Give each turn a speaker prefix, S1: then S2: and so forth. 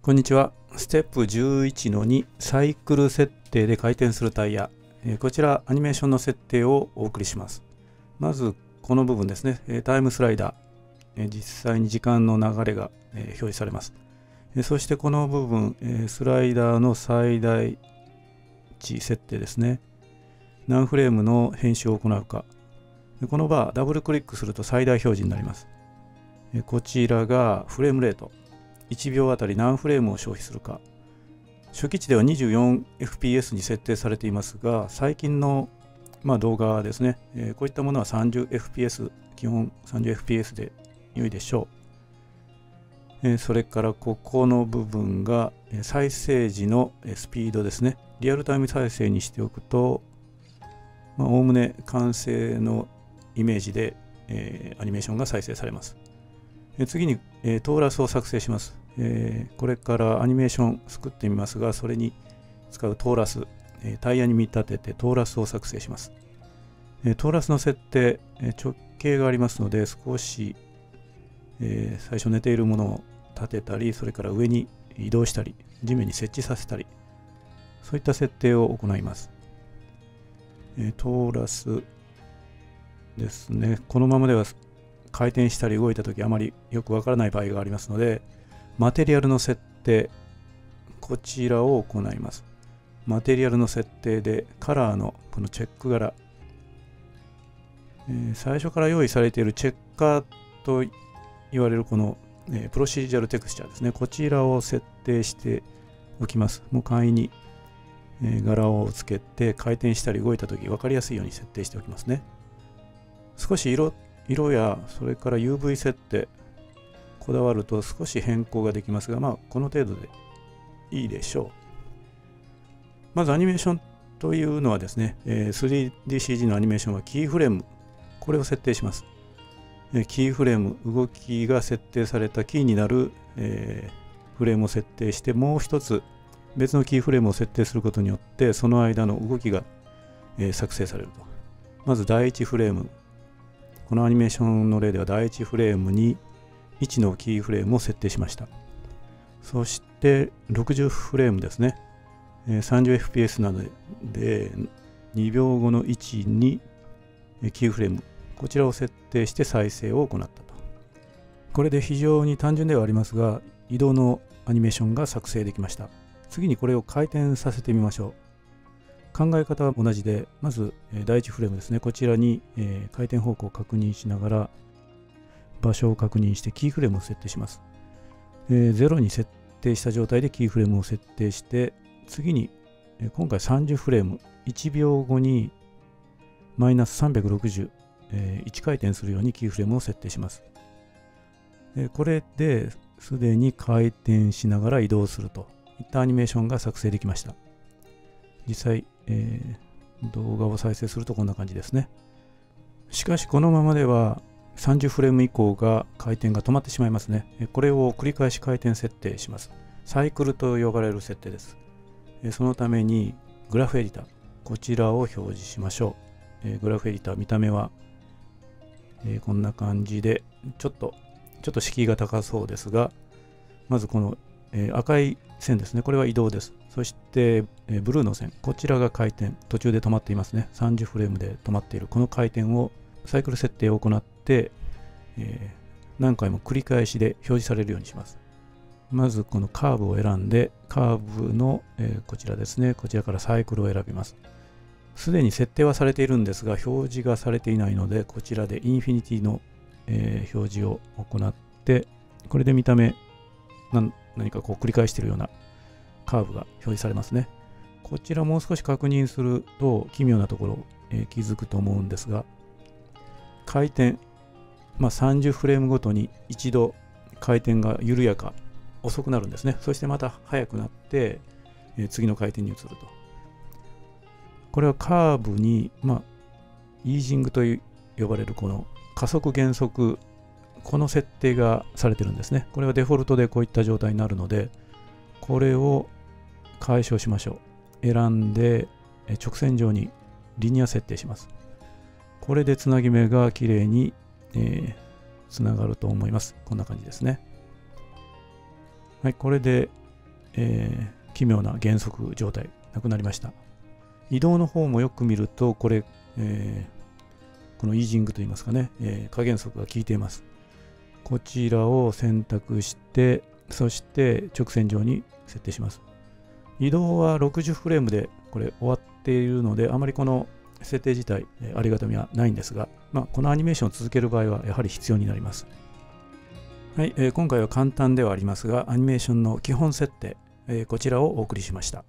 S1: こんにちは。ステップ11の2、サイクル設定で回転するタイヤ。こちら、アニメーションの設定をお送りします。まず、この部分ですね、タイムスライダー。実際に時間の流れが、表示されます。そして、この部分、スライダーの最大値設定ですね。何フレームの編集を行うか。このバー、ダブルクリックすると最大表示になります。こちらがフレームレート。1秒あたり何フレームを消費するか。初期値では 24fps に設定されていますが、最近の、まあ、動画ですね、えーこういったものは 30fps、基本 30fps で良いでしょう。えーそれからここの部分が再生時のスピードですね。リアルタイム再生にしておくと、おおむね完成のイメージで、えーアニメーションが再生されます。え次に、えトーラスを作成します。えこれからアニメーション作ってみますが、それに使うトーラス、えタイヤに見立ててトーラスを作成します。えトーラスの設定、え直径がありますので、少し、え最初寝ているものを立てたり、それから上に移動したり、地面に設置させたり、そういった設定を行います。えトーラスですね。このままでは回転したり動いたときあまりよくわからない場合がありますので、マテリアルの設定、こちらを行います。マテリアルの設定でカラーのこのチェック柄、えー最初から用意されているチェッカーと言われるこの、えープロシージャルテクスチャーですね。こちらを設定しておきます。もう簡易に、えー柄をつけて回転したり動いたとき分かりやすいように設定しておきますね。少し色色やそれから UV 設定こだわると少し変更ができますがまあこの程度でいいでしょう。まずアニメーションというのはですね、え 3DCG のアニメーションはキーフレームこれを設定します、えキーフレーム動きが設定されたキーになる、えフレームを設定してもう一つ別のキーフレームを設定することによってその間の動きが、え作成されると。まず第1フレームこのアニメーションの例では第1フレームに1のキーフレームを設定しました。そして60フレームですね。30fps なので2秒後の1にキーフレームこちらを設定して再生を行ったと。これで非常に単純ではありますが移動のアニメーションが作成できました。次にこれを回転させてみましょう。考え方は同じで、まず、え第1フレームですね。こちらに、え回転方向を確認しながら、場所を確認してキーフレームを設定します。え0に設定した状態でキーフレームを設定して、次に、え今回30フレーム、1秒後にマイナス360、え1回転するようにキーフレームを設定します。えこれですでに回転しながら移動するといったアニメーションが作成できました。実際、えー動画を再生するとこんな感じですね。しかしこのままでは30フレーム以降が回転が止まってしまいますね。これを繰り返し回転設定します。サイクルと呼ばれる設定です。そのためにグラフエディター、こちらを表示しましょう。グラフエディター、見た目は、こんな感じで、ちょっと、ちょっと敷居が高そうですが、まずこの、え赤い線ですね。これは移動です。そして、えーブルーの線。こちらが回転。途中で止まっていますね。30フレームで止まっている。この回転を、サイクル設定を行って、えー何回も繰り返しで表示されるようにします。まずこのカーブを選んで、カーブの、えーこちらですね。こちらからサイクルを選びます。すでに設定はされているんですが、表示がされていないので、こちらでインフィニティの、えー表示を行って、これで見た目、なん何かこう繰り返しているようなカーブが表示されますね。こちらもう少し確認すると奇妙なところ、えー気づくと思うんですが、回転、まあ、30フレームごとに一度回転が緩やか、遅くなるんですね。そしてまた速くなって、えー次の回転に移ると。これはカーブに、まあ、イージングという呼ばれるこの加速減速、この設定がされてるんですね。これはデフォルトでこういった状態になるので、これを解消しましょう。選んで、直線上にリニア設定します。これでつなぎ目がきれいに、えーつながると思います。こんな感じですね。はい、これで、えー、奇妙な減速状態なくなりました移動の方もよく見るとこれ、えー、このイージングといいますかね、えー、加減速が効いていますこちらを選択してそして直線上に設定します。移動は60フレームでこれ終わっているのであまりこの設定自体ありがたみはないんですが、まあ、このアニメーションを続ける場合はやはり必要になります。はい、えー、今回は簡単ではありますがアニメーションの基本設定、えー、こちらをお送りしました。